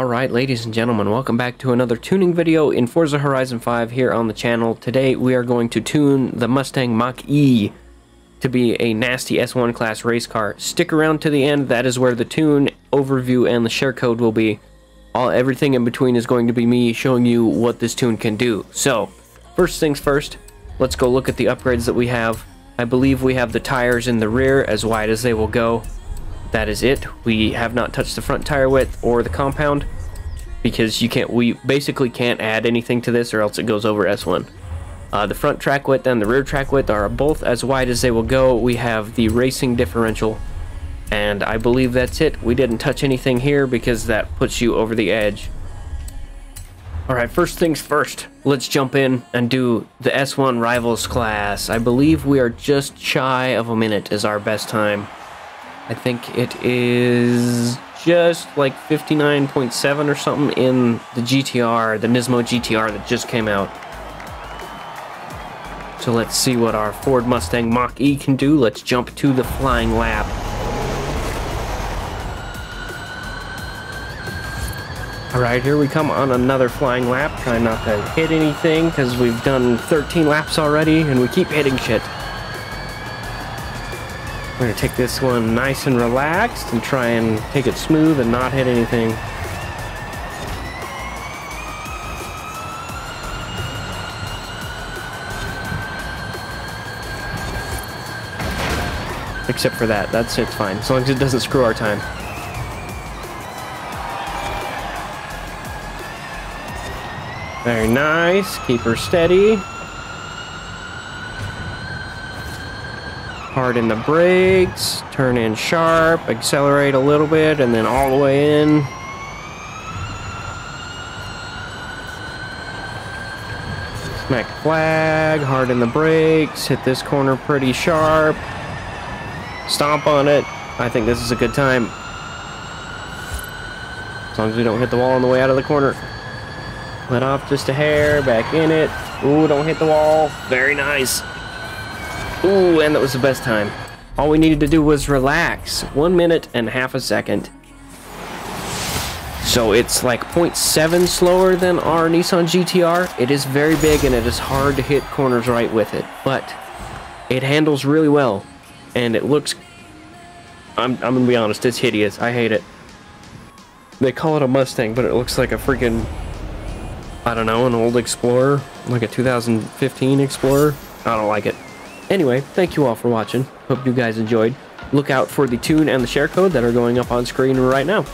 Alright ladies and gentlemen, welcome back to another tuning video in Forza Horizon 5 here on the channel. Today we are going to tune the Mustang Mach-E to be a nasty S1 class race car. Stick around to the end, that is where the tune, overview, and the share code will be. All Everything in between is going to be me showing you what this tune can do. So, first things first, let's go look at the upgrades that we have. I believe we have the tires in the rear as wide as they will go that is it. We have not touched the front tire width or the compound because you can't, we basically can't add anything to this or else it goes over S1. Uh, the front track width and the rear track width are both as wide as they will go. We have the racing differential and I believe that's it. We didn't touch anything here because that puts you over the edge. Alright, first things first, let's jump in and do the S1 Rivals class. I believe we are just shy of a minute is our best time. I think it is just like 59.7 or something in the GTR, the Nismo GTR that just came out. So let's see what our Ford Mustang Mach-E can do. Let's jump to the flying lap. Alright, here we come on another flying lap. Trying not to hit anything because we've done 13 laps already and we keep hitting shit. We're going to take this one nice and relaxed and try and take it smooth and not hit anything. Except for that. That's it's fine. As long as it doesn't screw our time. Very nice. Keep her steady. Hard in the brakes, turn in sharp, accelerate a little bit, and then all the way in. Smack flag, harden the brakes, hit this corner pretty sharp. Stomp on it. I think this is a good time. As long as we don't hit the wall on the way out of the corner. Let off just a hair, back in it. Ooh, don't hit the wall. Very nice. Ooh, and that was the best time. All we needed to do was relax. One minute and half a second. So it's like 0.7 slower than our Nissan GTR. It is very big and it is hard to hit corners right with it. But it handles really well. And it looks... I'm, I'm gonna be honest, it's hideous. I hate it. They call it a Mustang, but it looks like a freaking... I don't know, an old Explorer. Like a 2015 Explorer. I don't like it. Anyway, thank you all for watching. Hope you guys enjoyed. Look out for the tune and the share code that are going up on screen right now.